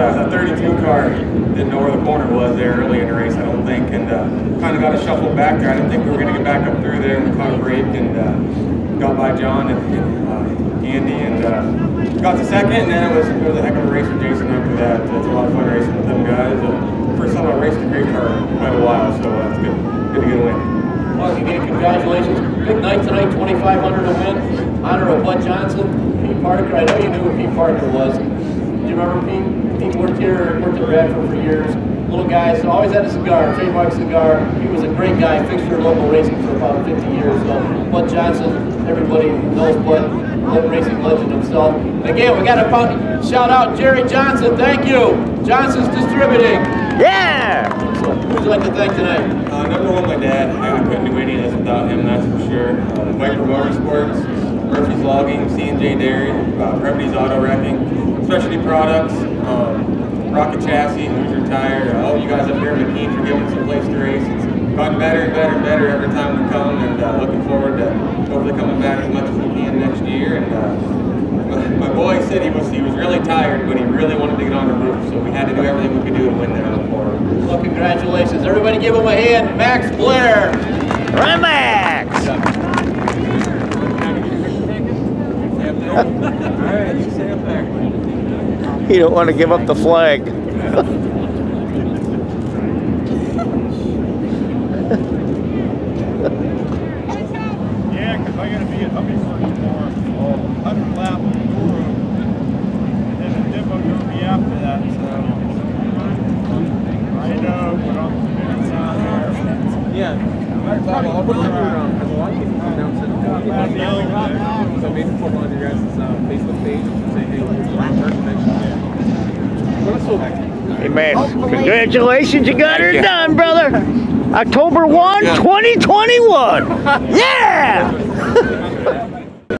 Uh, that 32 car didn't know where the corner was there early in the race, I don't think, and uh, kind of got a shuffle back there. I didn't think we were going to get back up through there, and caught a break and uh, got by John and, and uh, Andy, and uh, got to second, and then it was, it was a heck of a race with Jason after that. It's a lot of fun racing with them guys. First time I raced a crate car in quite a while, so uh, it's good, good to get a win. Well, again, congratulations. Big night tonight, 2,500 to win. Honor of Bud Johnson, Pete Parker. I know you knew who Pete Parker was. Do you remember Pete? Pete worked here, worked at Bradford for years. Little guy, so always had a cigar, trademark cigar. He was a great guy, fixture of local racing for about 50 years. So Bud Johnson, everybody knows Bud, le- racing legend himself. And again, we got to shout out Jerry Johnson. Thank you. Johnson's Distributing. Yeah! So, who would you like to thank tonight? Uh, number one, my dad. I, I couldn't do any of this without him, that's for sure. Uh, Viper Motorsports, Murphy's Logging, C&J Dairy, uh, Auto Wrecking, Specialty Products, um, Rocket Chassis, Hoosier Tire, uh, all you guys up here in McKean for giving us a place to race. It's gotten better and better and better every time we come, and uh, looking forward to hopefully coming back as much as we can next year. And uh, my, boy said he was he was really tired, but he really wanted to get on the roof, so we had to do everything we could do to win that on. Well, congratulations. Everybody give him a hand. Max Blair. You don't want to give up the flag. Yeah, because I gotta be at Hummingbird tomorrow, hundred lap tour, and then the demo gonna be after that, so. I know, but I'm committed there. Yeah. Bob, I'll put it on your, um, because a lot of people announce it. I know, So maybe put it on your guys' uh, Facebook page and say, hey, it's our merchandise. But it's so Hey, man, congratulations, you got her done, brother. October 1, 2021. Yeah!